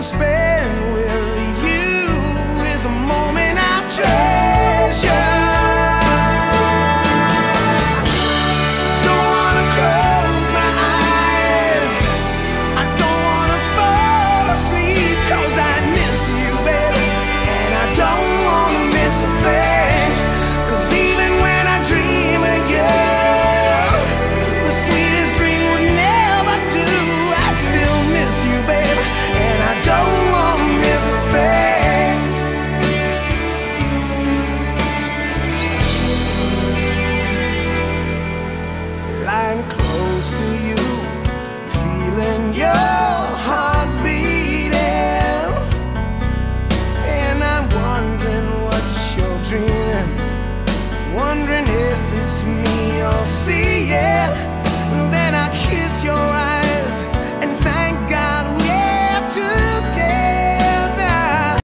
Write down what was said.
space close to you, feeling your heart beating. And I'm wondering what you're dreaming, wondering if it's me you're seeing.